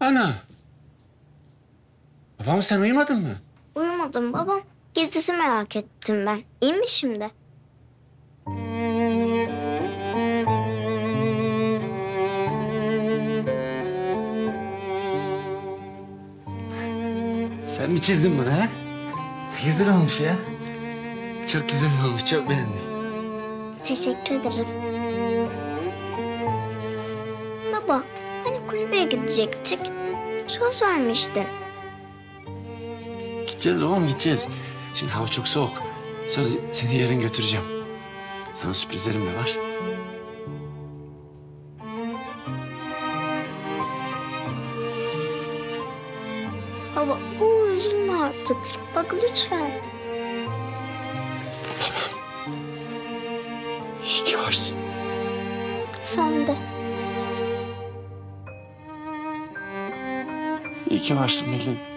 Ana. Babam sen uyumadın mı? Uyumadım babam. Gecesi merak ettim ben. İyi mi şimdi? Sen mi çizdin bunu ha? Güzel olmuş ya. Çok güzel olmuş, çok beğendim. Teşekkür ederim. Baba, hani kulübeye gidecektik? Söz vermiştin. Gideceğiz babam, gideceğiz. Şimdi hava çok soğuk. Söz seni yarın götüreceğim. Sana sürprizlerim de var. Baba, bu üzülme artık. Bak lütfen. İyi ki varsın. Sen de. İyi ki varsın Melih.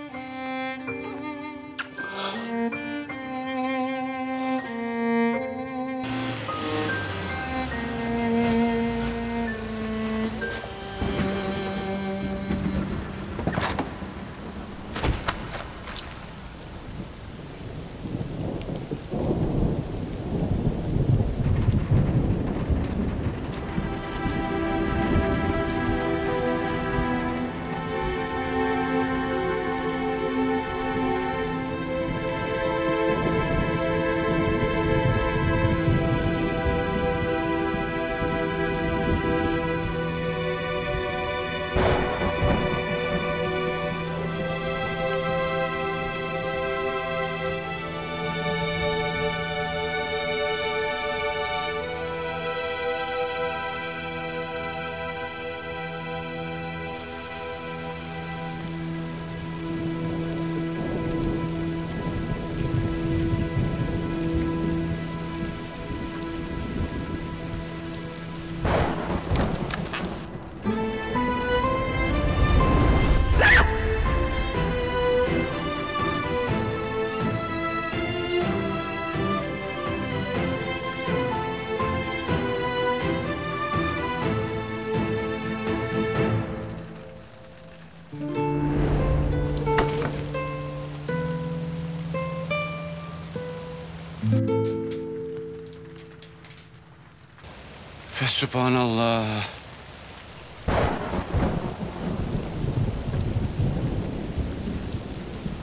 Fesubhanallah.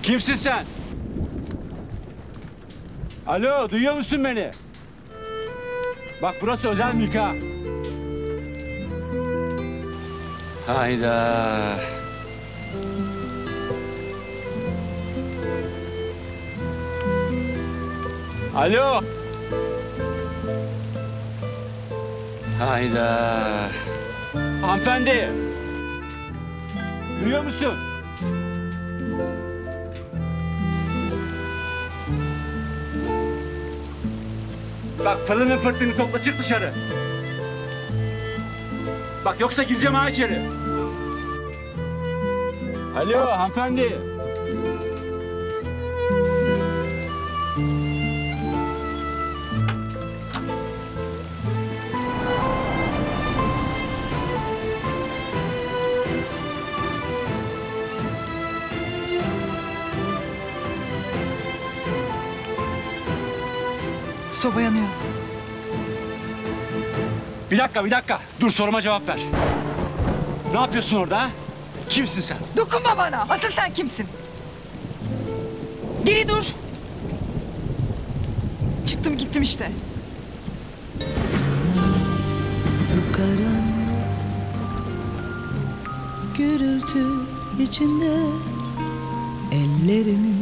Kimsin sen? Alo, duyuyor musun beni? Bak burası özel mülk ha. Hayda. Alo. Hayda. Hanımefendi. Duyuyor musun? Bak fırını fırtını topla çık dışarı. Bak yoksa gireceğim ha içeri. Alo hanımefendi. Soba yanıyor. Bir dakika bir dakika. Dur soruma cevap ver. Ne yapıyorsun orada ha? Kimsin sen? Dokunma bana. Asıl sen kimsin? Geri dur. Çıktım gittim işte. Bu karanlık gürültü içinde ellerimi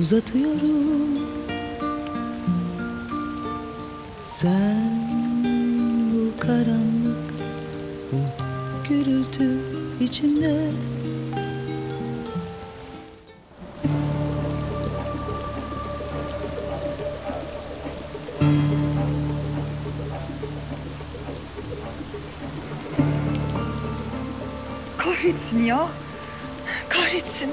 uzatıyorum sen bu karanlık bu gürültü içinde Kahretsin ya. Kahretsin.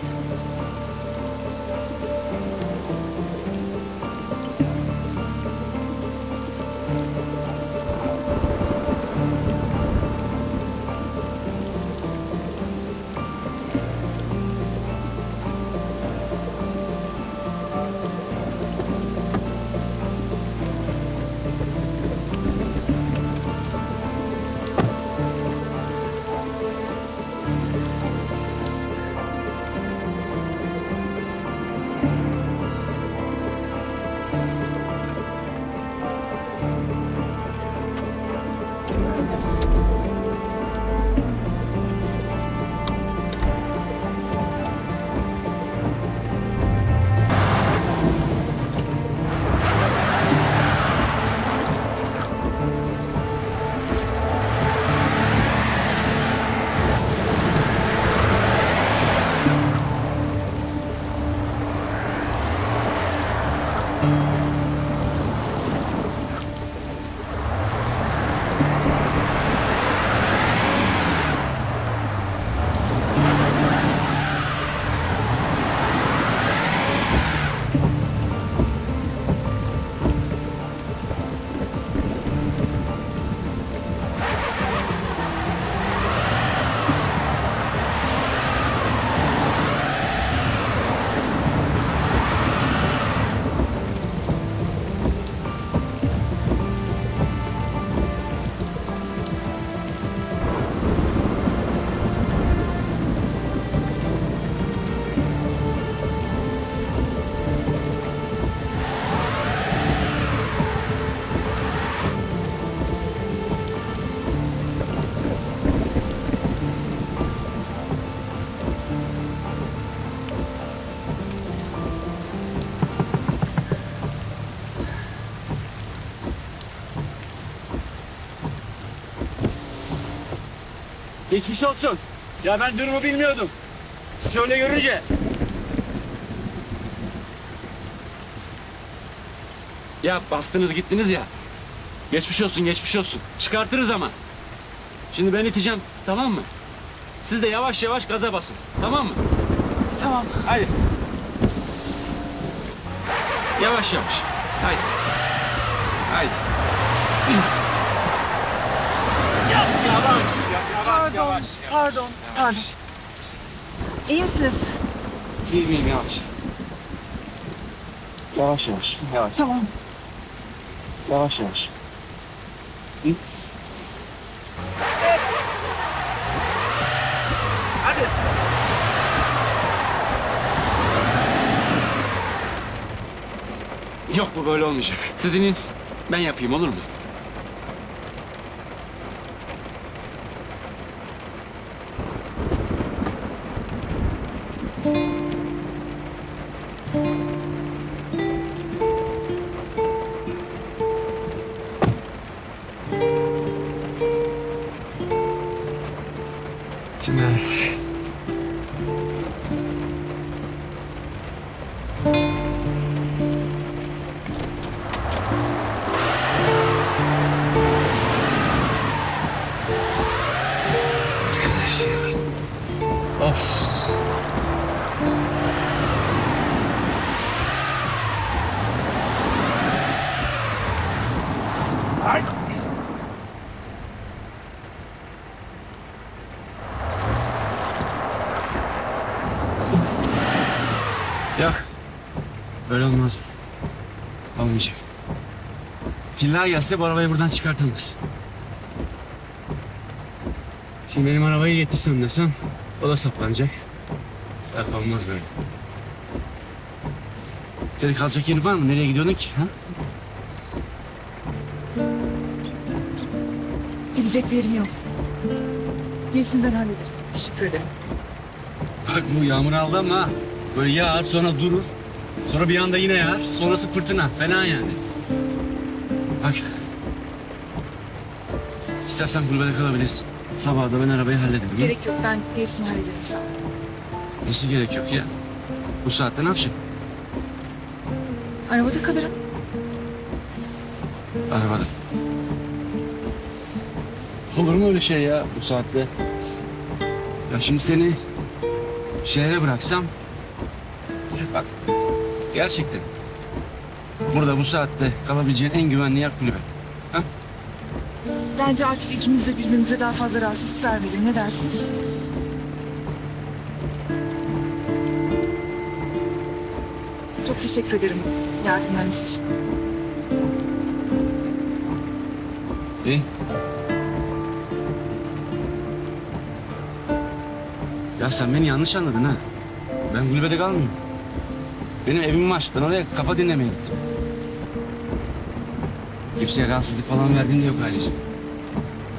Geçmiş olsun. Ya ben durumu bilmiyordum. Söyle görünce. Ya bastınız gittiniz ya. Geçmiş olsun geçmiş olsun. Çıkartırız ama. Şimdi ben iteceğim tamam mı? Siz de yavaş yavaş gaza basın. Tamam mı? Tamam. Haydi. Yavaş yavaş. Haydi. Haydi. Yap yavaş. Yap yavaş yavaş. Pardon. Pardon. İyi misiniz? İyi miyim yavaş. Yavaş yavaş. Yavaş. Tamam. Yavaş yavaş. Hı? Hadi. Yok bu böyle olmayacak. Siz inin, ben yapayım olur mu? Şimdi Arkadaş ya. Of. Ay. Böyle olmaz. Olmayacak. Tilla gelse bu arabayı buradan çıkartamaz. Şimdi benim arabayı getirsem desem o da saplanacak. Yok olmaz böyle. Senin kalacak yerin var mı? Nereye gidiyordun ki? Ha? Gidecek bir yerim yok. Gerisini ben hallederim. Teşekkür ederim. Bak bu yağmur aldı ama. Böyle yağar sonra durur. Sonra bir anda yine yağar. Sonrası fırtına. Fena yani. Bak. İstersen kulübede kalabilirsin. Sabah da ben arabayı hallederim. ha? Gerek yok. Ben gerisini hallederim ol. Nasıl gerek yok ya? Bu saatte ne yapacaksın? Arabada kalırım. Arabada. Olur mu öyle şey ya bu saatte? Ya şimdi seni şeylere bıraksam... Bak, gerçekten. Burada bu saatte kalabileceğin en güvenli yer kulübe. Bence artık ikimiz de birbirimize daha fazla rahatsızlık vermeyelim. Ne dersiniz? Çok teşekkür ederim yardımlarınız için. İyi. Ya sen beni yanlış anladın ha. Ben kulübede kalmıyorum. Benim evim var. Ben oraya kafa dinlemeye gittim. Kimseye rahatsızlık falan verdiğim de yok Halil'ciğim.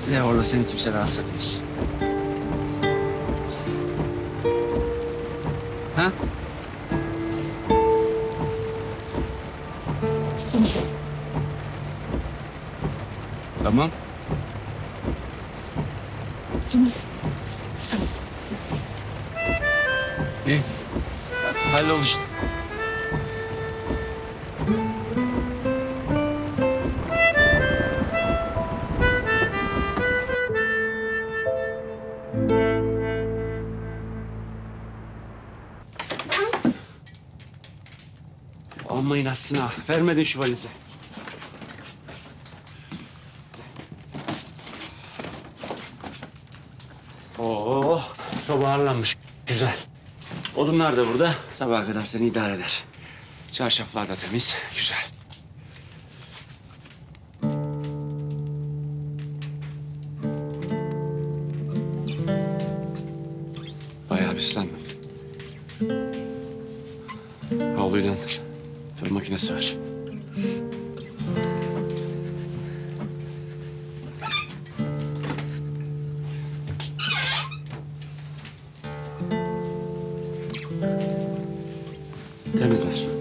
Bir de orada seni kimse rahatsız etmez. Ha? Tamam. Tamam. Ol. İyi. Halloldu inatsın ha. Vermedin şu valizi. Oo, soba harlanmış. Güzel. Odunlar da burada. Sabaha kadar seni idare eder. Çarşaflar da temiz. Güzel. Bayağı bir ıslandım. Havluyla fön makinesi var. Temizler.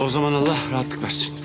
O zaman Allah rahatlık versin.